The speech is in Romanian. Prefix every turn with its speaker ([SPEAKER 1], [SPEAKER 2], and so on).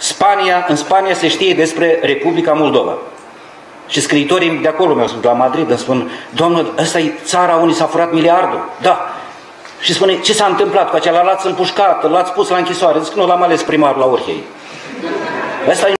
[SPEAKER 1] Spania, în Spania se știe despre Republica Moldova. Și scriitorii de acolo mi-au spus, la Madrid, îmi spun, domnul, ăsta e țara unde s-a furat miliardul. Da. Și spune, ce s-a întâmplat cu acela? L-ați împușcat, l-ați pus la închisoare. Zic, nu, l-am ales primar la Orhei. Ăsta